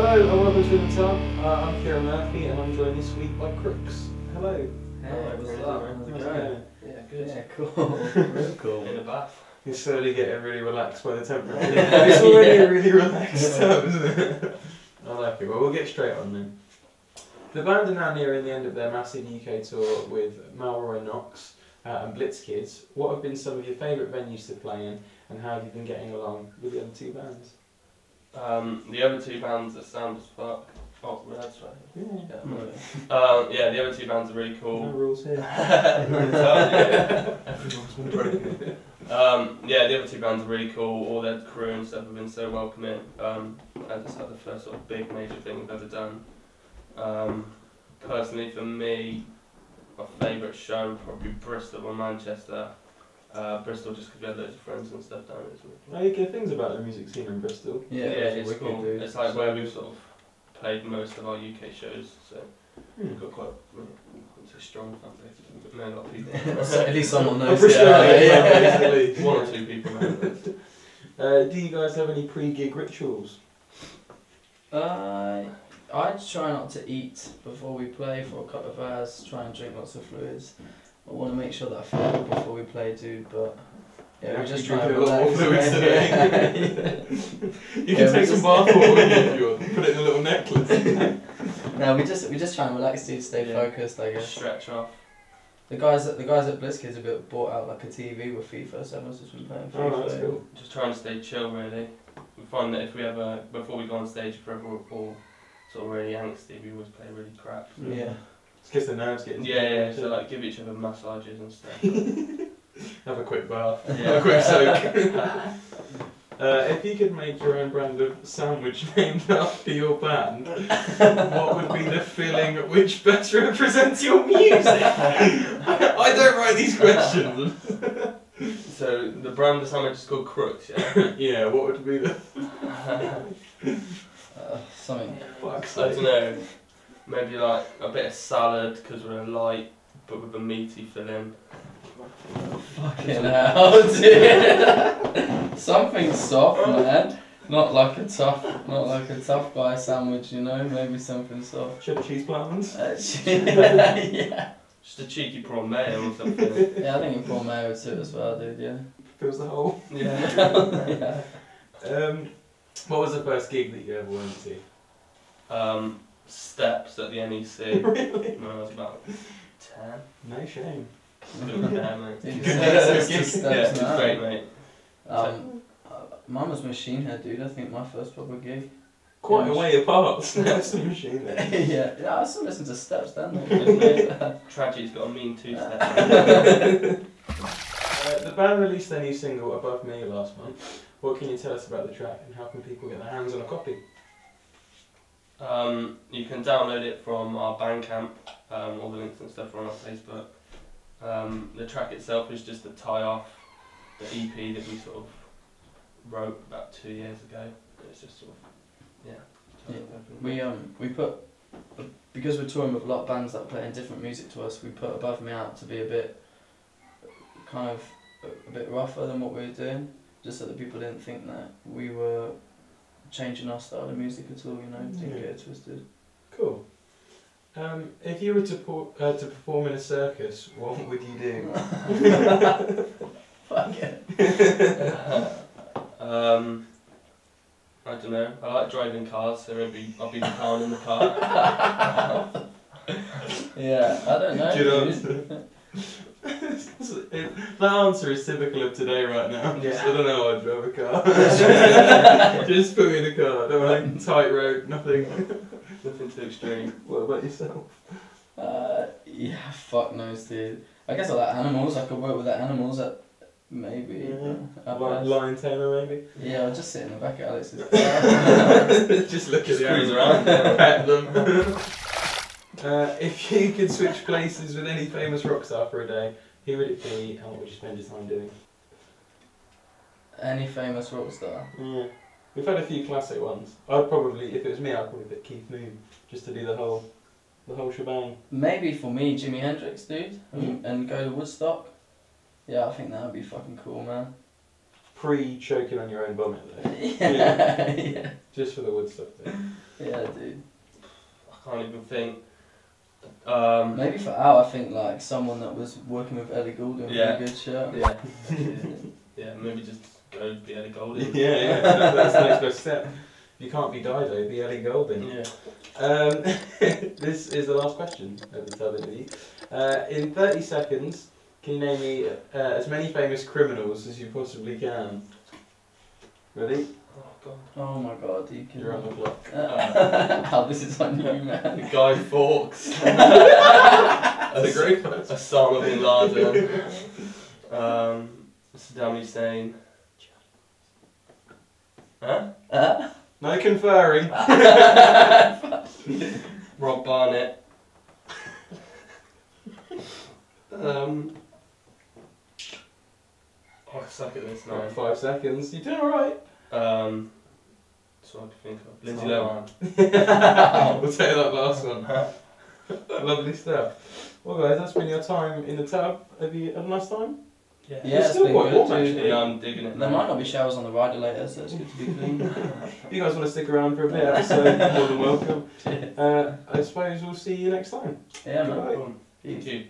Hello and welcome to the Tub. Uh, I'm Kieran Murphy and I'm joined this week by Crooks. Hello. Hey, Alright, what's how's up? How's it going? going? Yeah, good. Yeah, cool. Real cool. In a bath. You're slowly getting really relaxed by the temperature. it's already a really relaxed tub, isn't it? I like it. Well, we'll get straight on then. The band are now nearing the end of their massive UK tour with Mallory Knox uh, and Blitz Kids. What have been some of your favourite venues to play in and how have you been getting along with the other two bands? Um, the other two bands that sound as fuck. Oh, that's right. Yeah. Yeah, Hmm. um, yeah, the other two bands are really cool. No cool. rules here. Everyone's been broken. Um, yeah, the other two bands are really cool. All their crew and stuff have been so welcoming. Um, and it's like the first sort of big major thing we've ever done. Um, personally, for me, my favourite show would probably be Bristol or Manchester. Uh, Bristol just because we had loads of friends and stuff down there. It's really cool. I hear things about the music scene in Bristol. Yeah, yeah, it was it's cool. dude. It's like where we've sort of played most of our UK shows, so Hmm. we've got quite well, it's a strong fan base. We know a lot of people. So at least someone knows. Bristol, yeah, yeah, yeah. basically. One or two people. Uh, do you guys have any pre-gig rituals? Uh, I try not to eat before we play for a couple of hours. Try and drink lots of fluids. I want to make sure that I feel good before we play, dude. But yeah, You're we just actually try and a lot more relax. fluids today. You Yeah, can we take some bath water with you if you want. Put it in a little necklace. no, we just we just try and relax, dude. Stay Yeah. focused, I guess. Stretch off. The guys at the guys at Blitz Kids have built- bought out like a TV with FIFA, so everyone's just been playing oh, FIFA. Oh, that's cool. Just trying to stay chill, really. We find that if we ever, before we go on stage, if we're ever all sort of really angsty, we always play really crap. So. Yeah. It's because the nerves getting. Yeah, yeah. So like, give each other massages and stuff. Have a quick bath. Yeah. a quick soak. Uh, if you could make your own brand of sandwich named after your band, what would be the filling which best represents your music? I don't write these questions. so the brand of sandwich is called Crooks, yeah. yeah, what would be the Uh, something. fuck's I don't know. Maybe like a bit of salad because we're light, but with a meaty filling. Fucking hell, dude. Something soft, man. Not like a tough, not like a tough guy sandwich, you know. Maybe something soft. Cheddar cheese plans. Actually, yeah. Just a cheeky prawn mayo or something. Yeah, I think you pour mayo to it as well, dude. Yeah. Fills the hole. yeah. yeah. Um, what was the first gig that you ever went to? Um, steps at the NEC really? when I was about ten. No shame. Good there, mate. Dude, Good steps gig. to steps it's now. great, mate. Um, uh, mine was Machine Head, dude. I think my first proper gig. Quite Yeah, a way apart. That's the machine yeah, there. yeah. I still listen to Steps, then. though. Tragedy's got a mean two step. Uh, the band released their new single Above Me last month. What can you tell us about the track and how can people get their hands on a copy? Um, you can download it from our Bandcamp. Um, all the links and stuff are on our Facebook. Um, the track itself is just a tie off the EP that we sort of wrote about two years ago. It's just sort of yeah. Yeah, We um we put because we're touring with a lot of bands that play in different music to us. We put Above Me out to be a bit kind of a, a bit rougher than what we were doing, just so that people didn't think that we were changing our style of music at all. You know, didn't Yeah. get it twisted. Cool. Um, if you were to, por- uh, to perform in a circus, what would you do? Fuck it. um, I don't know. I like driving cars, so maybe I'll be the clown in the car. Yeah, I don't know. Good dude. answer. That answer is typical of today right now. Yeah. I don't know how I'd drive a car. Just put me in a car. I don't want tight road, nothing. Nothing too extreme. What about yourself? Uh, yeah, fuck knows, dude. I guess I like animals. I could work with the animals at maybe. Yeah. uh, at Lion, lion tamer, maybe? Yeah, I'll just sit in the back of Alex's car. Just look Just at the cruise animals, around. pet them. uh, if you could switch places with any famous rock star for a day, who would it be and what would you spend your time doing? Any famous rock star? Yeah. We've had a few classic ones. I'd probably, if it was me, I'd probably pick Keith Moon just to do the whole, the whole shebang. Maybe for me, Jimi Hendrix, dude, and, Mhm. and go to Woodstock. Yeah, I think that would be fucking cool, man. pre choking on your own vomit though, yeah, yeah, just for the Woodstock thing. yeah, dude. I can't even think. Um, Maybe for Al, I think like someone that was working with Ellie Goulding would Yeah. be a good shout. yeah, yeah, maybe just go be Ellie Goulding. yeah, yeah, that- that's the next best step. You can't be Dido, be Ellie Goulding. Yeah. Um, this is the last question of the tub interview. Uh, in 30 seconds, can you name me uh, as many famous criminals as you possibly can? Ready? Oh. Oh my god, you can. You're on the clock. Al, this is on you, man. Guy Fawkes. That's a great first. Osama bin Laden. um, Saddam Hussein. Huh? Uh, No conferring. Rob Barnett. um. Oh, I suck at this Right, now. five seconds. You're doing alright. Um. So I can think of Lindsay Lohan. we'll take that last one. Lovely stuff. Well, guys, that's been your time in the tub. Have you had a nice time? Yeah. Yeah, It's it's still been quite good, warm, actually. Yeah, I'm digging it. There now. might not be showers on the rider later, so it's good to be clean. If you guys want to stick around for a bit episode, more than welcome. Uh, I suppose we'll see you next time. yeah, man. Goodbye. Boom. Thank you.